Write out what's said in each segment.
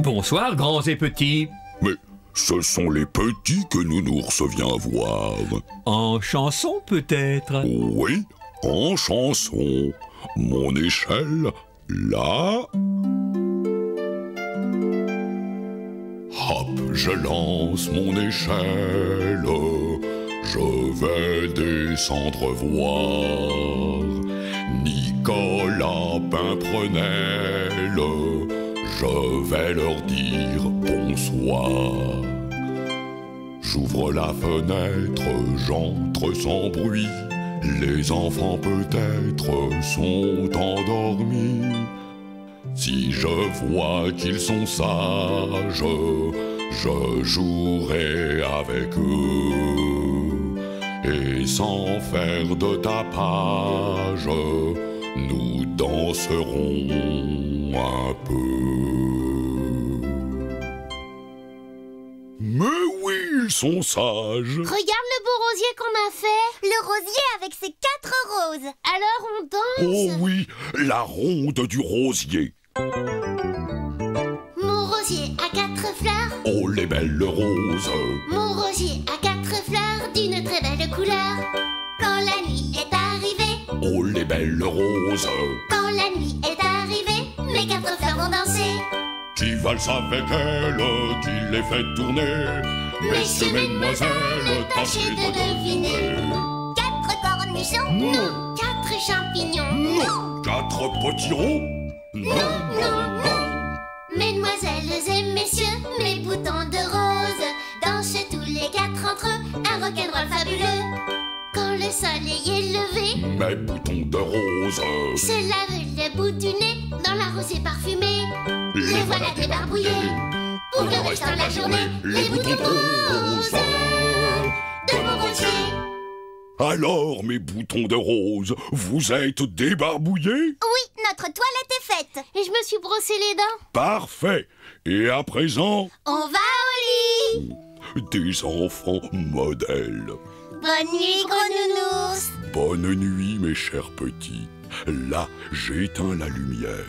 Bonsoir, grands et petits. Mais ce sont les petits que Nounours vient voir. En chanson, peut-être? Oui, en chanson. Mon échelle, là. Hop, je lance mon échelle. Je vais descendre voir Nicolas Pimprenel. Je vais leur dire bonsoir. J'ouvre la fenêtre, j'entre sans bruit. Les enfants peut-être sont endormis. Si je vois qu'ils sont sages, je jouerai avec eux. Et sans faire de tapage, nous danserons un peu. Sont sages. Regarde le beau rosier qu'on a fait. Le rosier avec ses quatre roses. Alors on danse. Oh oui, la ronde du rosier. Mon rosier a quatre fleurs. Oh les belles roses. Mon rosier a quatre fleurs d'une très belle couleur. Quand la nuit est arrivée. Oh les belles roses. Quand la nuit est arrivée, mes quatre fleurs vont danser. Qui valse avec elle, qui les fait tourner. Messieurs, mesdemoiselles, tâchez de deviner. Quatre cornichons. Non. Quatre champignons. Non. Quatre potirons. Non, non, non. Mesdemoiselles et messieurs, mes boutons de rose dansent tous les quatre entre eux un rock'n'roll fabuleux. Quand le soleil est levé, Mes boutons de rose. se lavent le bout du nez dans la rosée parfumée. Pour le restant de la journée. Les boutons de rose de mon rosier. Alors, mes boutons de rose, vous êtes débarbouillés? Oui, notre toilette est faite. Et je me suis brossé les dents. Parfait. Et à présent, On va au lit. des enfants modèles. Bonne nuit, gros nounours. Bonne nuit, mes chers petits. Là, j'éteins la lumière.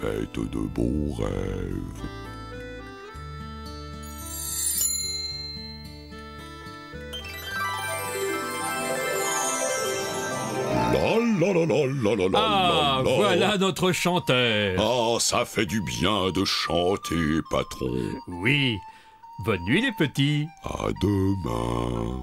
Faites de beaux rêves. La la la la la la la Ah, la la. voilà notre chanteur. Ah, ça fait du bien de chanter, patron. Oui. Bonne nuit, les petits. À demain.